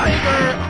Tiger!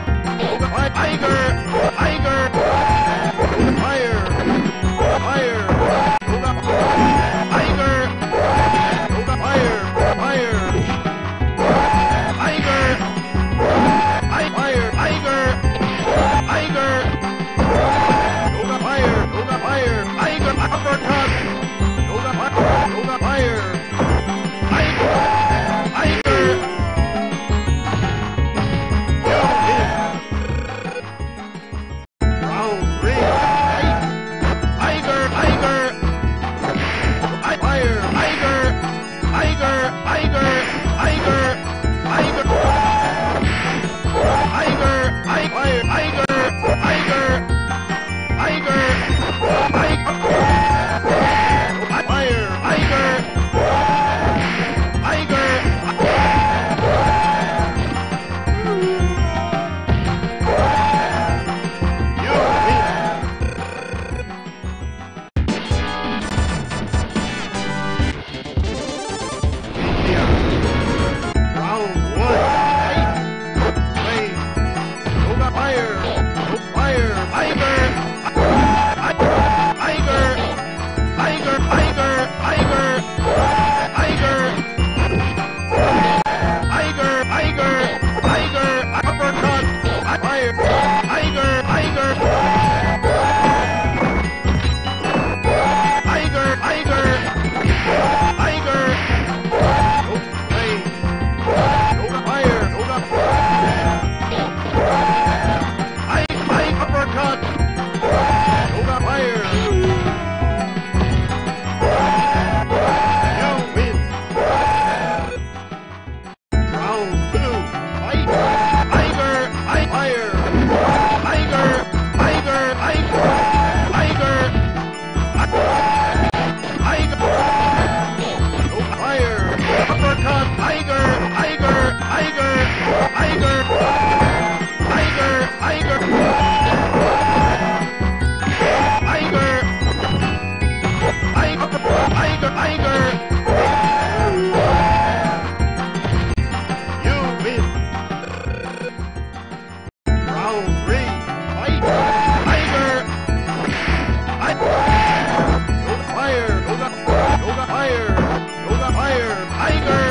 Tiger!